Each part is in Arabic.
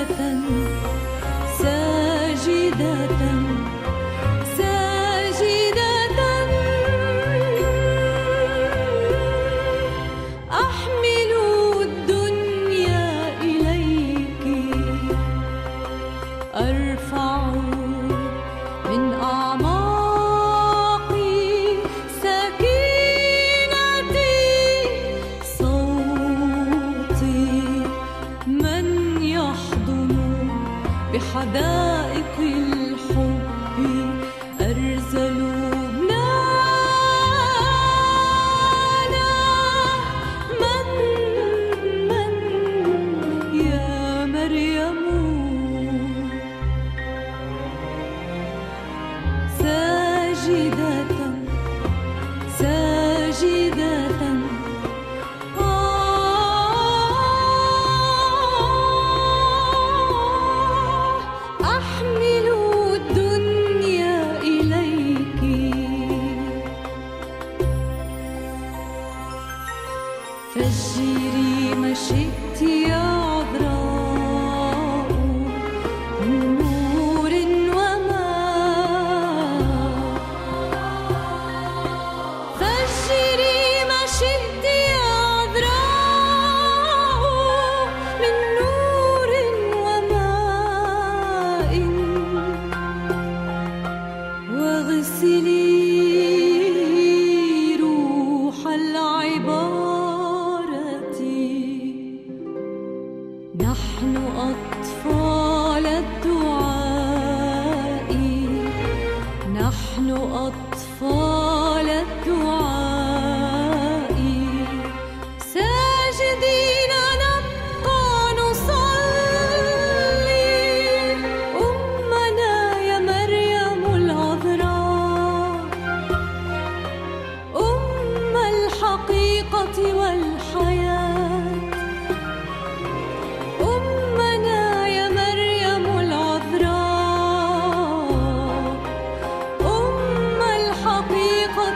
月份。بحدائق الحب أرسلوا بلانا من من يا مريم. ساجدة Allah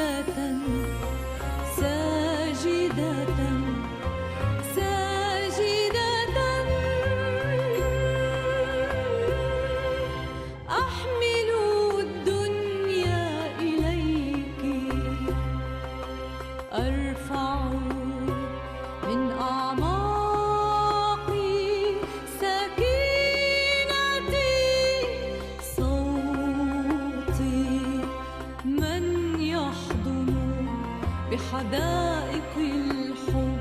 ساجدة بحدائق الحب.